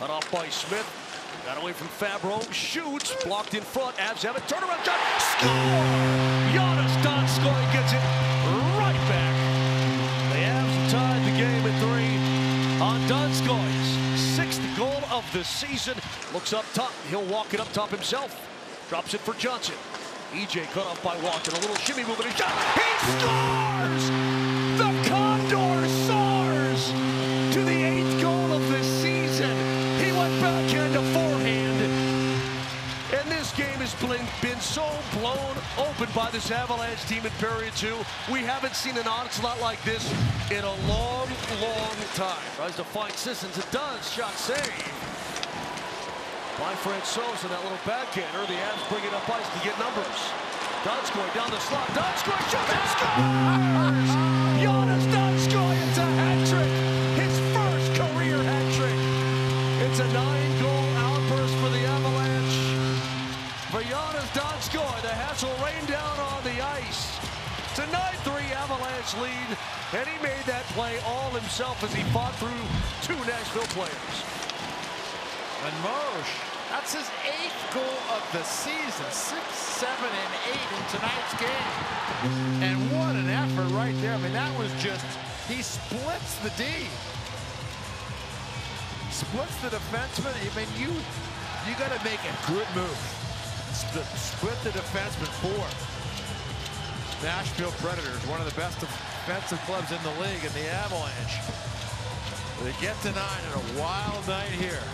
Cut off by Smith. Got away from Fabbro. Shoots. Blocked in front. Avs have it. Turnaround shot. Score! Joonas Donskoi gets it right back. The Avs tied the game at three on Donskoi's sixth goal of the season. Looks up top. He'll walk it up top himself. Drops it for Johnson. EJ cut off by Walton. A little shimmy move and a shot. Has been, so blown open by this Avalanche team in period two. We haven't seen an onslaught like this in a long, long time. Tries to find Sissons. It does. Shot save by Francouz and that little backhander. The Avs bring it up ice to get numbers. Donskoi down the slot. Donskoi shoots and scores! Joonas Donskoi, it's a hat trick. His first career hat trick. It's a nine-goal For Joonas Donskoi, the hats will rain down on the ice. A 9-3 Avalanche lead, and he made that play all himself as he fought through two Nashville players. And Mosh, that's his eighth goal of the season. Six, seven, and eight in tonight's game. And what an effort right there. I mean, that was just, he splits the D. Splits the defenseman. I mean, you you got to make a good move. Split, split the defenseman four. Nashville Predators, one of the best defensive clubs in the league, and the Avalanche. They get to nine in a wild night here.